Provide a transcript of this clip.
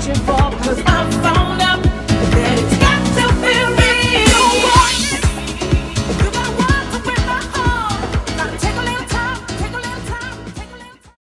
searching for, cause I found